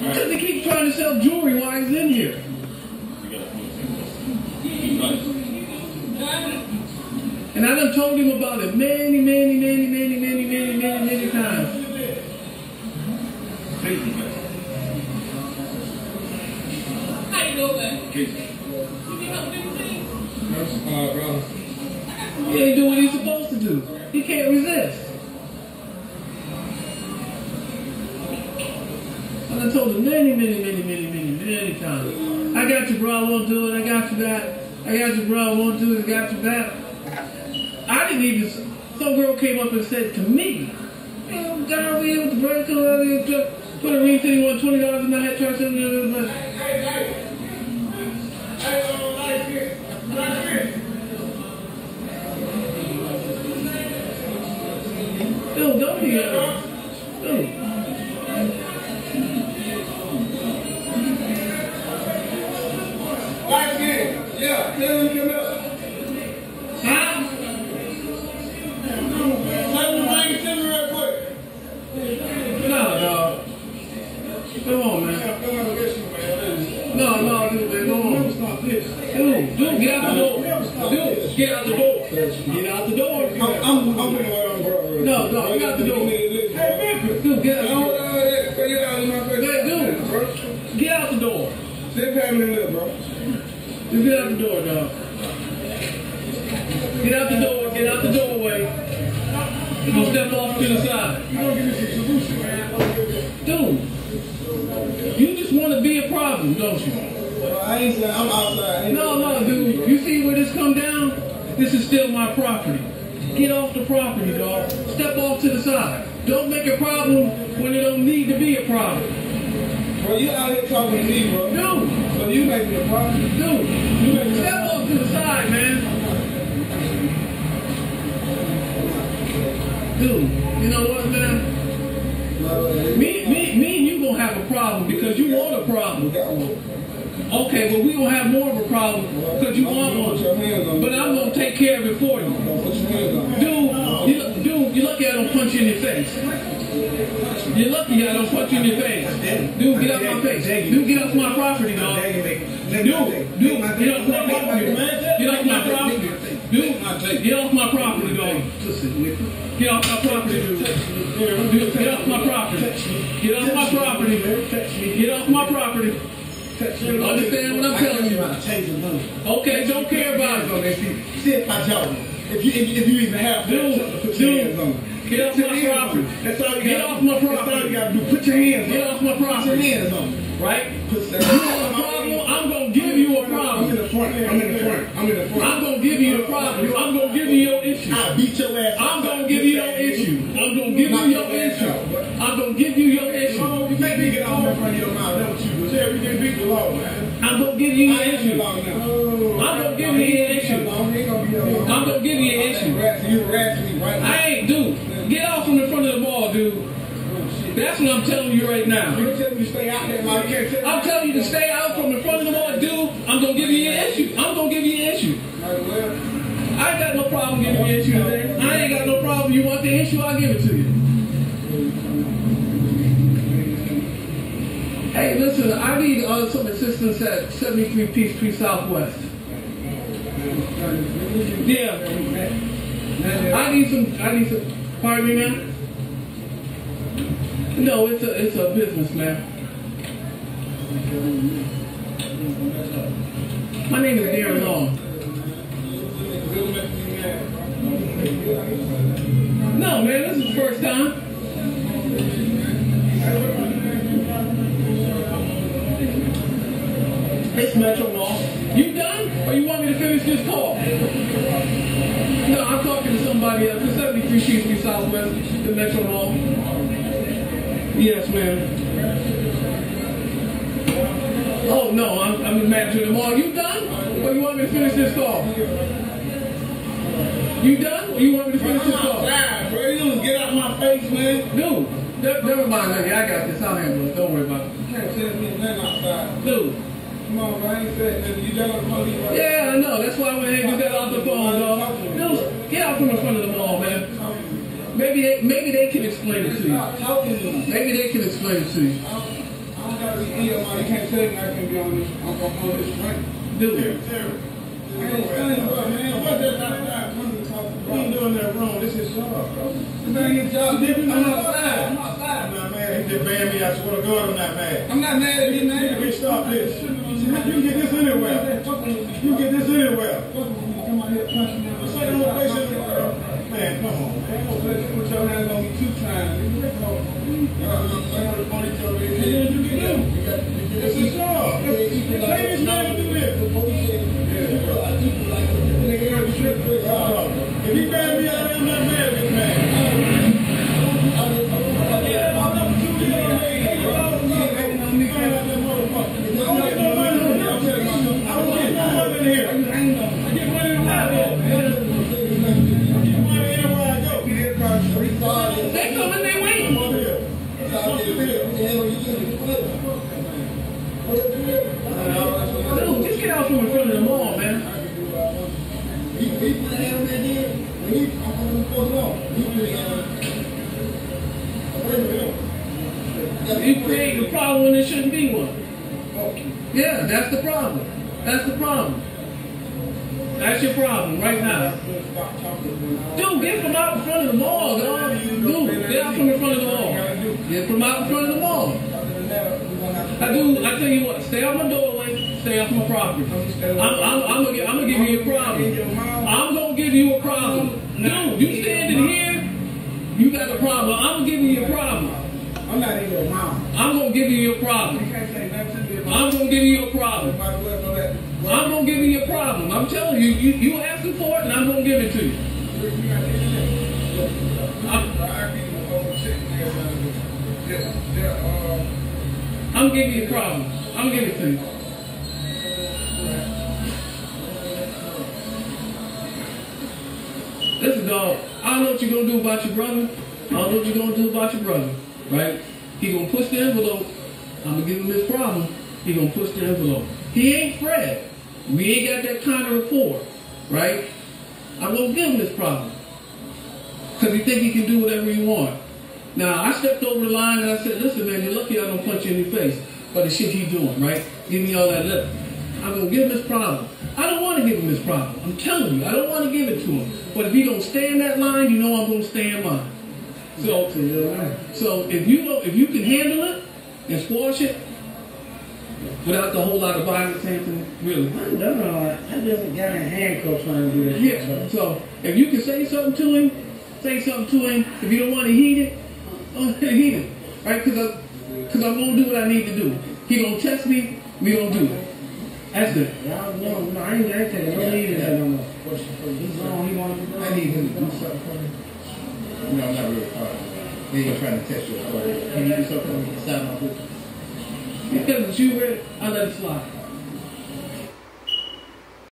Because he keeps trying to sell jewelry while he's in here. And I done told him about it many, many, many, I told him many, many, many, many, many, many times. I got you, bro. I won't do it. I got you back. I got you, bro. I won't do it. I got you back. I didn't even. Some girl came up and said to me, "Oh, God, we with the break Put a ring thing, want twenty dollars in my head, try to send me another." Dude, don't be Get out the door. Sit down in there, bro. Just get out the door, dog. Get out the door. Get out the doorway. You gonna step off to the side. You gonna give me some solution, man. Dude, you just want to be a problem, don't you? Well, I ain't saying I'm outside. No, no, dude. You see where this come down? This is still my property. Get off the property, dog. Step off to the side. Don't make a problem when it don't need to be a problem. Bro, you out here talking to me, bro. Dude, So you making a problem. dude. Dude, you know what, man? Me, me, me and you gonna have a problem because you want a problem. Okay, but we gonna have more of a problem because you want one. But. I'm gonna take care of it for you. Dude, you, dude, you lucky I don't punch you in your face. You're lucky I don't punch you in your face. Dude, get off my face. Dude, get off my property, dog. Dude, dude, get off my property. Get off my property. Dude, get off. Get off my property, get off my property. Get off my property. Get off my property. Understand what I'm telling you? Okay, don't care about it. See if I tell you. If you, if, you even have Dude, to put your dude, hands on get off my property. That's all you Get off do. my That's all you gotta do. Put your hands on. Get off my me. Put your hands on. Right? Put You want a front. I'm in the front. I'm in the front. I'm gonna give you a problem. I'm gonna give you your issue. I'll beat your ass. I'm gonna give you your issue. I'm gonna give you your issue. I'm gonna give you your issue. Oh, you make me get off in front of your mouth. That's what you do. You beat the law, man. I'm gonna give you your the issue. I'm gonna give you your issue. I'm gonna give you your issue. You harassing me right now. I ain't, dude. Get off from the front of the ball, dude. That's what I'm telling you right now. You telling me to stay out there, man. You can't tell I'm telling you to stay out from the front of the ball, dude. I'm gonna give you your issue. I'm gonna give you your issue. Right, well, I got no problem giving you issue today. I ain't got no problem. You want the issue, I'll give it to you. Hey, listen, I need uh, some assistance at 73 Peachtree Southwest. Yeah. I need some, I need some, pardon me, man? No, it's a, it's a business, man. My name is Darren Long. No, man, this is the first time. It's Metro Mall. You done? Or you want me to finish this call? No, I'm talking to somebody else. It's 73 Peachtree Southwest, the Metro Mall. Yes, ma'am. Oh, no, I'm, I'm the the mall. You done? Or you want me to finish this call? You done? Or you want me to finish this call? outside, bro. You don't get out my face, man. Dude, ne- never mind, lady. I got this. I'll handle it. Don't worry about it. You can't tell me nothing outside. Dude. Come on, bro. I ain't saying nothing. You done with the right Yeah, I know. That's why I went ahead and got off the phone, dog. Dude, get out from the front of the mall, man. Maybe they, maybe they can explain it to you. Stop talking to me. Maybe they can explain it to you. I don't, gotta be in your mind. You can't tell me I can be on this. I'm on this train. Do Terry, it. Terry. Man, man, that You ain't doing that wrong. This is job, bro. This ain't your job. I'm I'm not mad. I'm not mad. I'm not mad. He just banned me. I swear to God, I'm not mad. I'm not mad at you, man. Bitch, stop this. You can get this anywhere. You can get this anywhere. Come on here, punch me. This ain't no place in the world. Man, come on, man. Put your hands on me two times. You can do. It's a job. Pay this You create a problem when there shouldn't be one. Yeah, that's the problem. That's the problem. That's your problem right now. Dude, get from out in front of the mall. Dude, get out from in front of the mall. Get from out in front of the mall. I do. I tell you what. Stay off my doorway. Stay off my property. I'm, I'm, I'm, gonna, I'm gonna give you a problem. I'm gonna give you a problem. Dude, you standing here. You got a problem. I'm gonna give you a problem. I'm not in your mom. I'm gonna give you a problem. can't say nothing to me. I'm gonna give you a problem. Might as well know that. I'm gonna give you a problem. I'm telling you, you, you asking for it, and I'm gonna give it to you. I'm, I'm give you a problem. I'm give it to you. Listen, dog. I don't know what you're gonna do about your brother. I don't know what you're gonna do about your brother. Right? He gonna push the envelope. I'm gonna give him this problem. He gonna push the envelope. He ain't Fred. We ain't got that kind of rapport. Right? I'm gonna give him this problem. Cause he think he can do whatever he want. Now I stepped over the line and I said, listen man, you're lucky I don't punch you in your face for the shit he doing, right? Give me all that lip. I'm gonna give him his problem. I don't want to give him his problem. I'm telling you, I don't want to give it to him. But if he don't stay in that line, you know I'm gonna stay in mine. So, so if you know, if you can handle it and squash it without the whole lot of violence, Anthony, really. I don't know. I just got in handcuffs trying to do this. Yeah. So if you can say something to him, say something to him. If you don't want to heat it, don't heat it, right? Because because I'm gonna do what I need to do. He gonna test me. We gonna do it. That's it. No, no, no, I ain't that. No need that no more. He's on. He want to I need him to do something for me. No, I'm not really hard. They ain't trying to test your heart. Can you do something for me? Stop my book. Because you, Red, I let it slide.